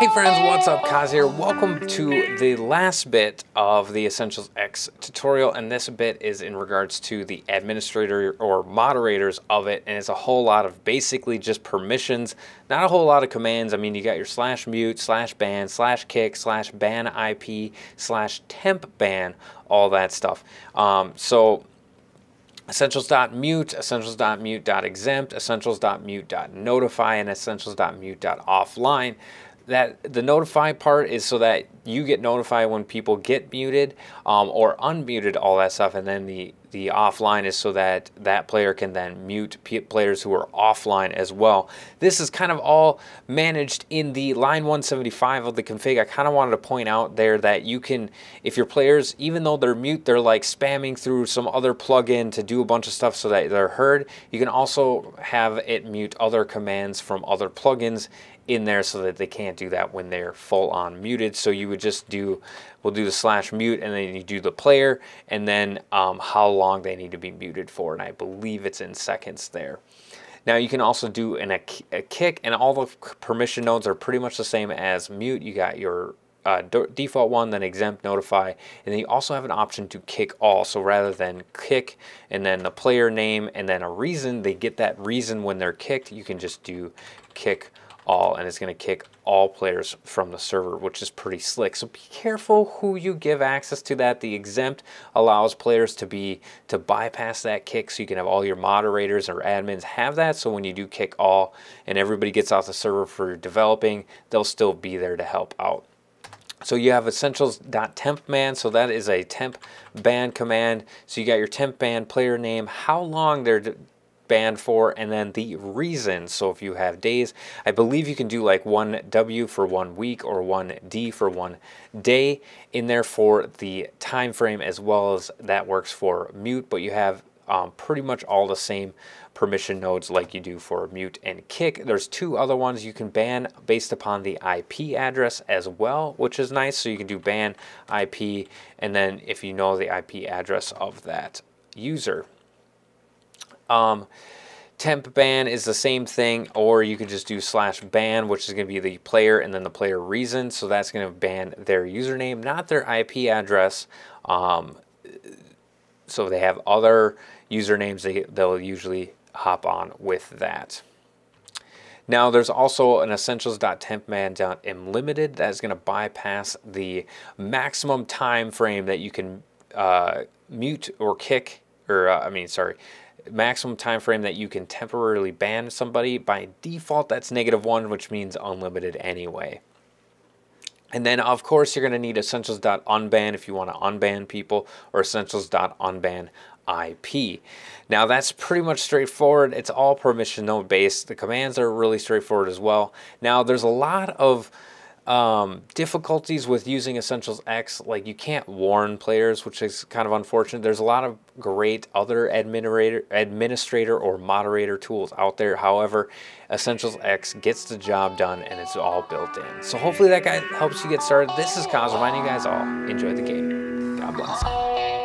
Hey friends, what's up? Koz here. Welcome to the last bit of the Essentials X tutorial, and this bit is in regards to the administrator or moderators of it, and it's a whole lot of basically just permissions, not a whole lot of commands. I mean, you got your slash mute, slash ban, slash kick, slash ban IP, slash temp ban, all that stuff. Um, so essentials.mute, essentials.mute.exempt, essentials.mute.notify, and essentials.mute.offline that the notify part is so that you get notified when people get muted um, or unmuted all that stuff and then the the offline is so that that player can then mute players who are offline as well this is kind of all managed in the line 175 of the config i kind of wanted to point out there that you can if your players even though they're mute they're like spamming through some other plugin to do a bunch of stuff so that they're heard you can also have it mute other commands from other plugins in there so that they can't do that when they're full on muted. So you would just do, we'll do the slash mute and then you do the player and then um, how long they need to be muted for. And I believe it's in seconds there. Now you can also do an, a, a kick and all the permission nodes are pretty much the same as mute. You got your uh, default one, then exempt, notify, and then you also have an option to kick all. So rather than kick and then the player name and then a reason, they get that reason when they're kicked, you can just do kick all and it's going to kick all players from the server, which is pretty slick. So be careful who you give access to that. The exempt allows players to be to bypass that kick so you can have all your moderators or admins have that. So when you do kick all and everybody gets off the server for developing, they'll still be there to help out. So you have essentials.tempban, so that is a temp ban command. So you got your temp ban player name, how long they're banned for, and then the reason. So if you have days, I believe you can do like one W for one week or one D for one day in there for the time frame as well as that works for mute, but you have um, pretty much all the same permission nodes like you do for mute and kick. There's two other ones you can ban based upon the IP address as well, which is nice. So you can do ban IP, and then if you know the IP address of that user. Um, temp ban is the same thing, or you could just do slash ban, which is going to be the player and then the player reason. So that's going to ban their username, not their IP address. Um, so they have other usernames they, they'll usually hop on with that. Now there's also an essentials.tempban.unlimited that is going to bypass the maximum time frame that you can uh, mute or kick, or uh, I mean, sorry, maximum time frame that you can temporarily ban somebody. By default, that's negative one, which means unlimited anyway. And then, of course, you're going to need essentials.unban if you want to unban people, or essentials.unban IP. Now, that's pretty much straightforward. It's all permission node based. The commands are really straightforward as well. Now, there's a lot of um, difficulties with using Essentials X, like you can't warn players, which is kind of unfortunate. There's a lot of great other administrator, administrator or moderator tools out there. However, Essentials X gets the job done and it's all built in. So hopefully that guy helps you get started. This is Koz reminding you guys all, enjoy the game. God bless.